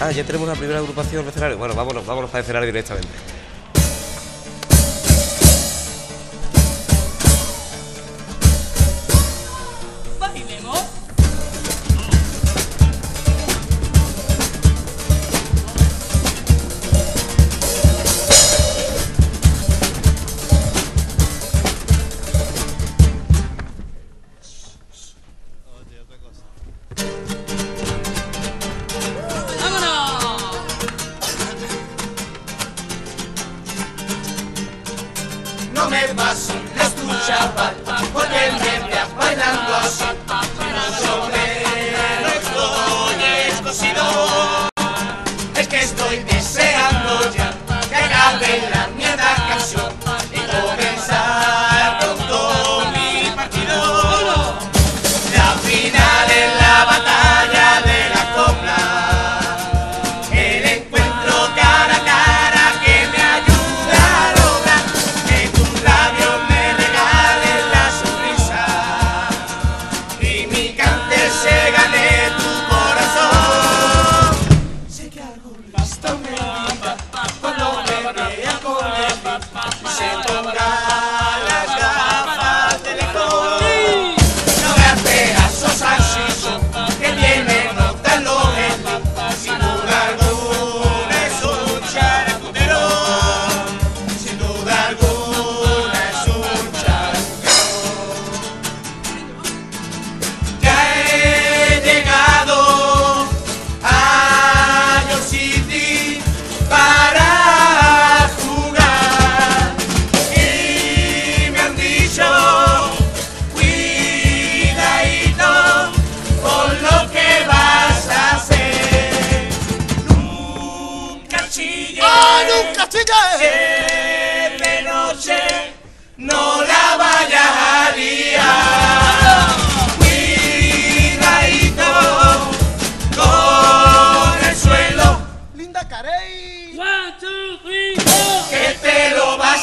Ah, ya tenemos la primera agrupación el escenario. Bueno, vámonos, vámonos para el escenario directamente. Me paso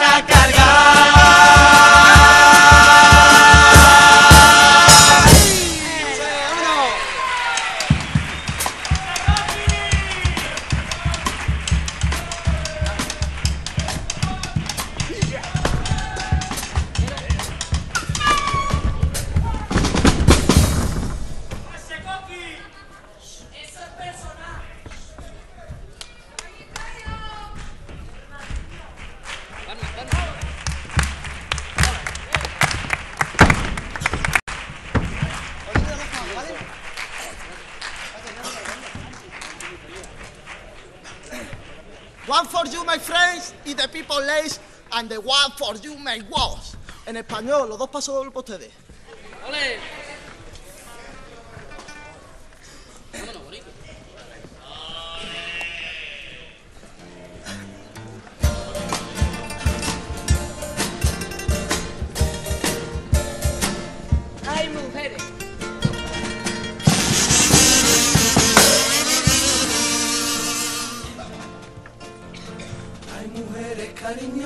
a cargar. My friends, y the people lace, and the one for you, my walls. En español, los dos pasos dobles para ustedes. ¡Ole!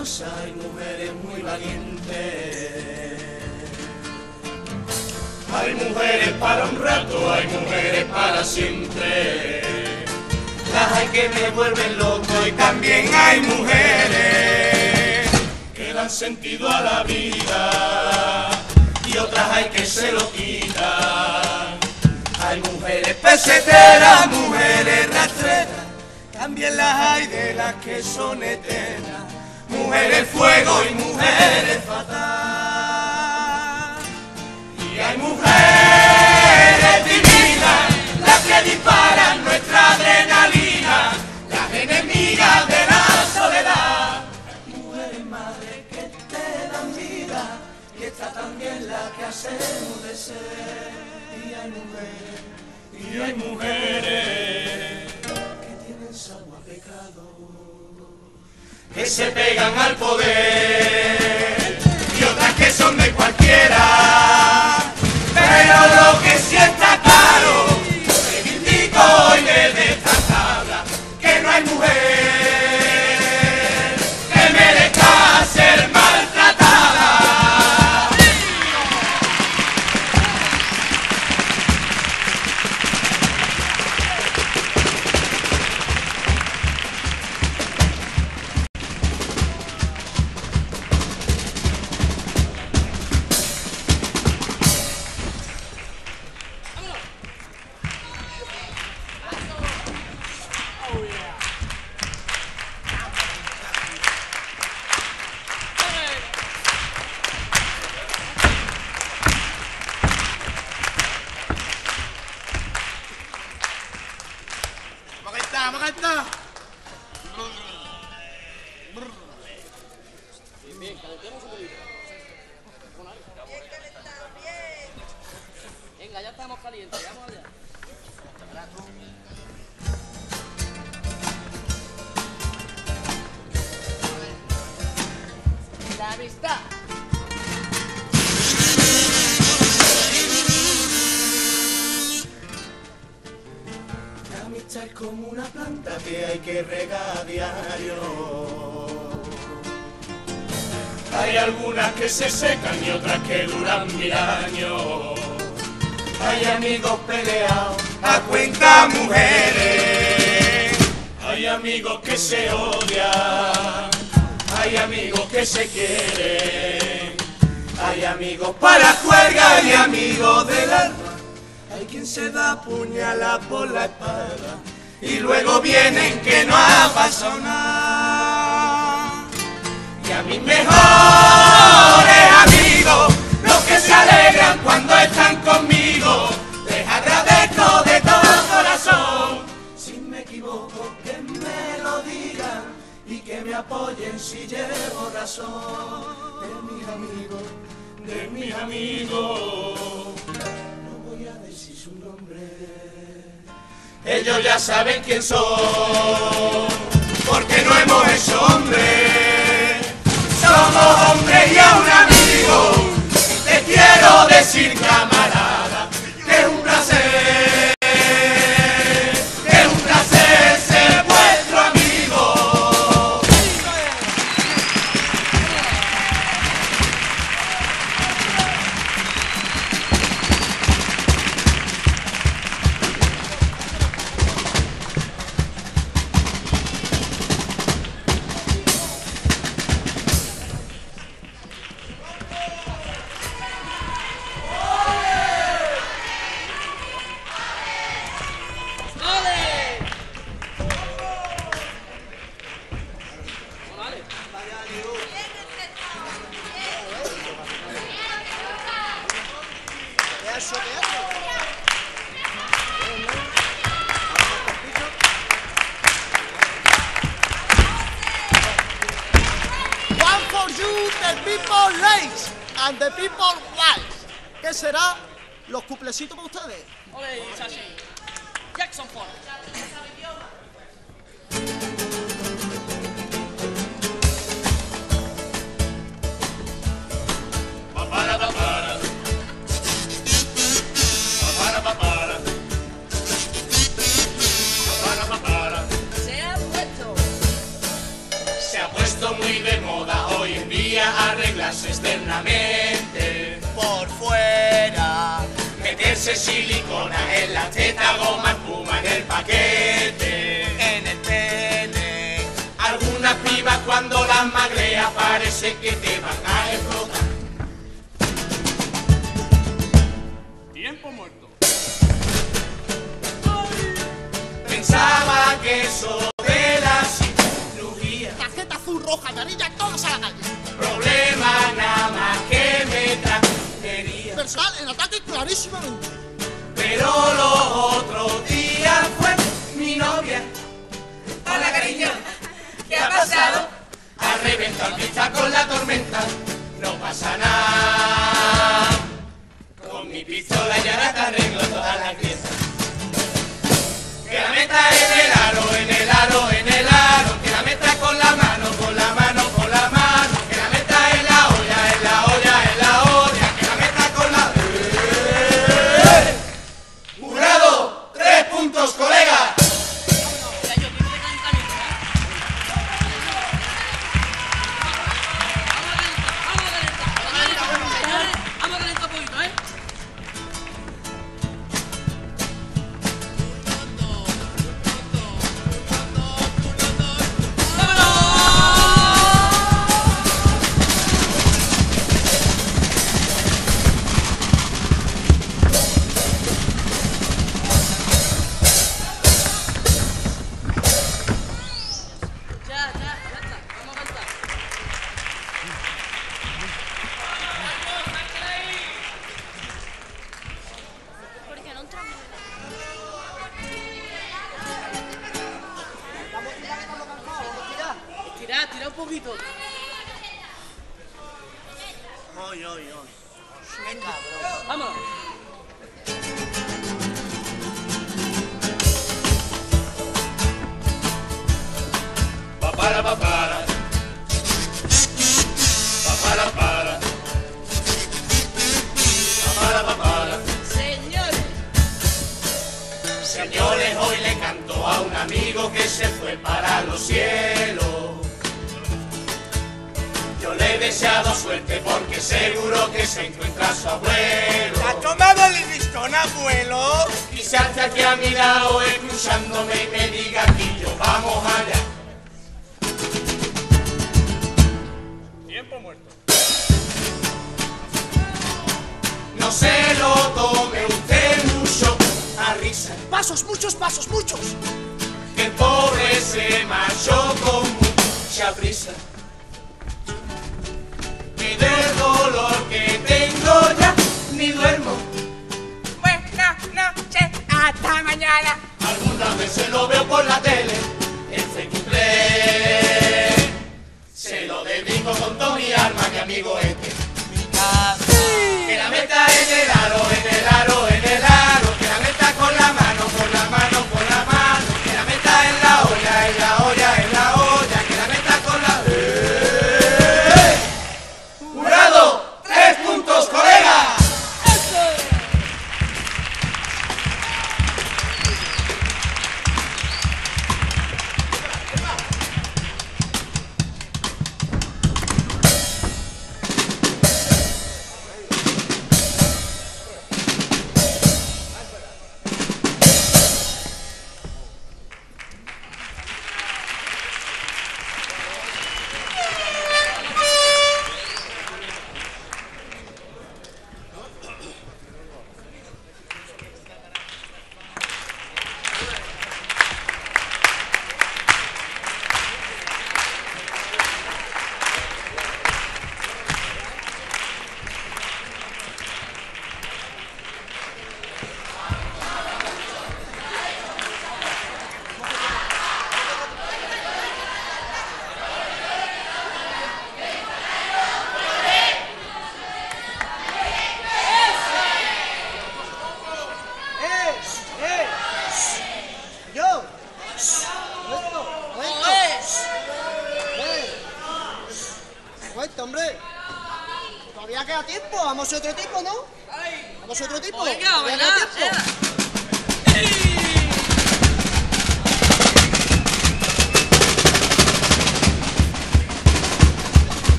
Hay mujeres muy valientes. Hay mujeres para un rato, hay mujeres para siempre. Las hay que me vuelven loco y también hay mujeres que dan sentido a la vida y otras hay que se lo quitan. Hay mujeres peseteras, mujeres rastreras, también las hay de las que son eternas. Mujeres fuego y mujeres fatal. Y hay mujeres divinas, las que disparan nuestra adrenalina, las enemigas de la soledad. Mujeres madres que te dan vida, y está también la que hacemos de. Y hay mujeres, y hay mujeres que se pegan al poder, y otras que son de cualquiera. Siguiente, vamos allá. La amistad. La amistad es como una planta que hay que regar a diario. Hay algunas que se secan y otras que duran mil años. Hay amigos peleados a cuenta mujeres. Hay amigos que se odian. Hay amigos que se quieren. Hay amigos para juerga y amigos del alma. Hay quien se da puñalada por la espalda y luego vienen que no ha. Y a mis mejores amigos, los que se alegran cuando están conmigo, apoyen si llevo razón. De mis amigos, de mis amigos no voy a decir su nombre. Ellos ya saben quién son, porque no hemos hecho hombre. Somos hombres y a un amigo te quiero decir camarada One for you, the people lays and the people wise. ¿Qué será? Los cuplecitos para ustedes. Jackson Ford. Puesto muy de moda hoy en día arreglarse externamente. Por fuera. Meterse silicona en la teta, goma espuma en el paquete. En el pene. Algunas pibas cuando las magreas parece que te van a explotar. Tiempo muerto. Pensaba que eso azul, roja, amarilla, todos a la calle. problema nada más que me trajería. Personal en ataque clarísimamente. Pero los otros días fue mi novia. Hola cariño, muchos pasos, muchos. que el pobre se marchó con mucha prisa. Y del dolor que tengo ya ni duermo. Buenas noches, hasta mañana. Algunas veces lo veo por la tele, en Facebook Play. Se lo dedico con todo mi alma, mi amigo este. Que la meta en el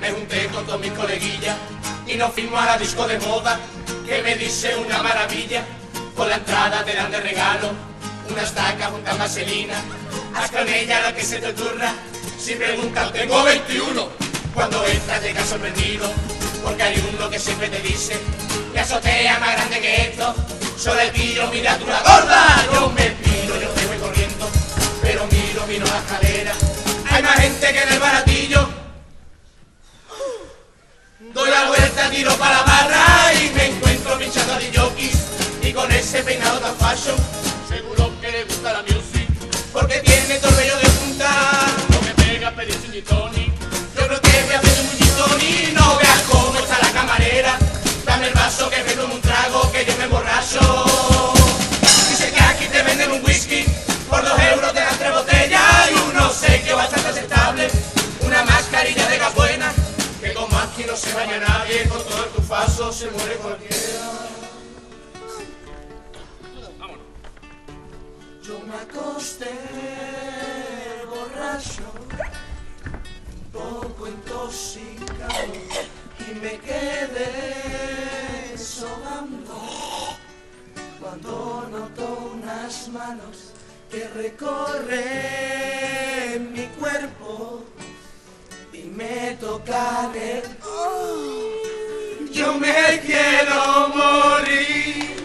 me junté con todos mis coleguillas y nos fuimos a la disco de moda, que me dice una maravilla. Con la entrada te dan de regalo una estaca junta vaselina, haz con ella lo que se te ocurra. Si preguntan, tengo 21. Cuando entras llegas sorprendido, porque hay uno que siempre te dice, que azotea más grande que esto, solo el pillo mira tú la gorda. Yo me pido, yo te voy corriendo, pero miro a la escalera. Hay más gente que en el baratillo. Nadie con todo el tufazo se muere cualquiera. Yo me acosté borracho, un poco intoxicado y me quedé sobando cuando noto unas manos que recorren mi cuerpo y me tocan el... Yo me quiero morir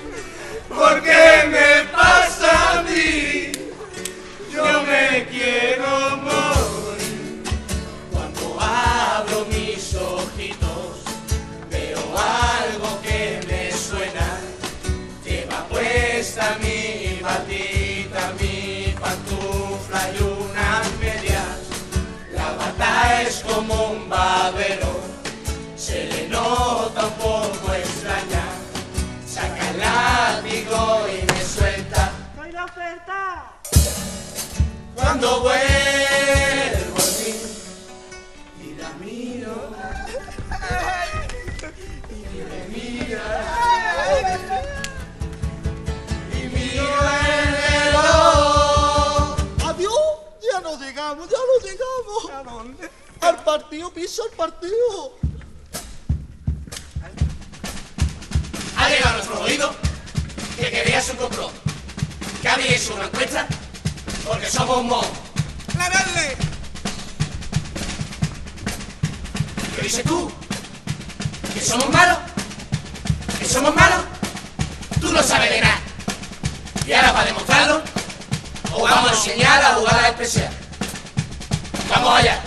porque me pasa a mí. Yo me quiero morir cuando abro mis ojitos. Veo algo que me suena. Lleva puesta mi batita, mi pantufla y unas medias. La bata es como un babero, oferta! Cuando vuelvo a mí y la miro y me mira y miro el reloj. ¡Adiós! Ya no llegamos, ya no llegamos. ¿A dónde? Al partido, piso al partido. Ha llegado a nuestros oídos que querías un complot, había hecho una encuesta porque somos mob. ¡Aclararle! ¿Qué dices tú? ¿Que somos malos? ¿Que somos malos? Tú no sabes de nada. Y ahora para demostrarlo, os vamos a enseñar a jugar a la especial. Vamos allá.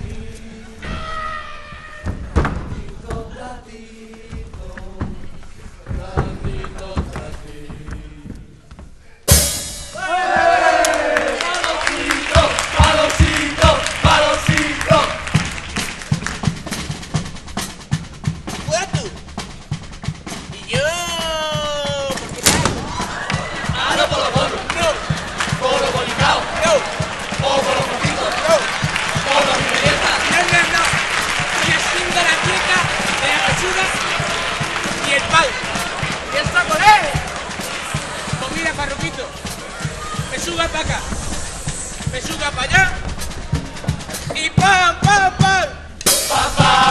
Acá. Pechuga para allá. Y pan, pan, pan. ¡Ey!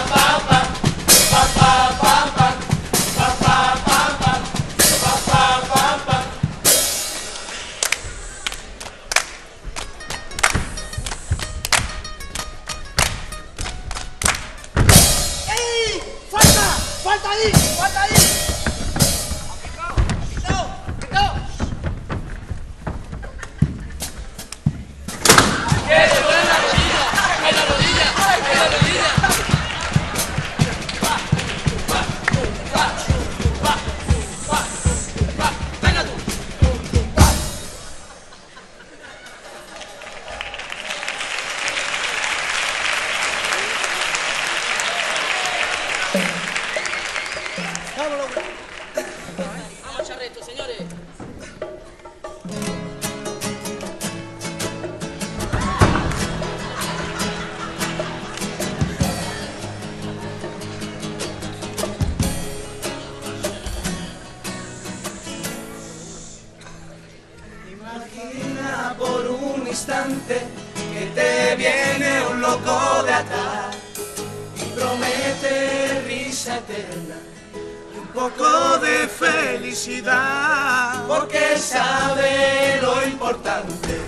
Sabe lo importante,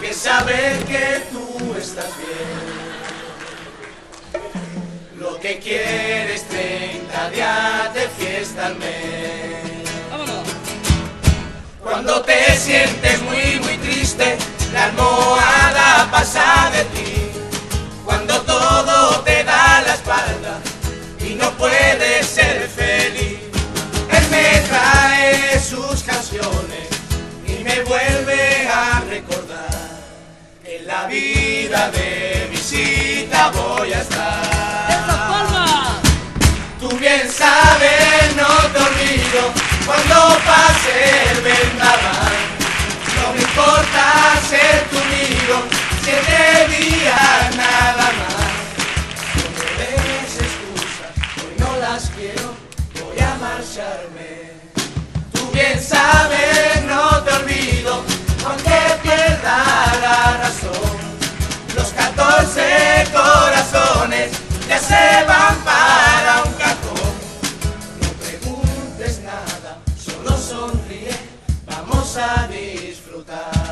que sabe que tú estás bien. Lo que quieres 30 días de fiesta al mes. Cuando te sientes muy muy triste, la almohada pasa de ti. Cuando todo te da la espalda y no puedes La vida de visita voy a estar. Tú bien sabes, no he dormido cuando pase el vendaval. No me importa ser tu nido, siete días nada más. No me des excusas, hoy no las quiero, voy a marcharme. Tú bien sabes. 14 corazones ya se van para un cajón. No preguntes nada, solo sonríe, vamos a disfrutar.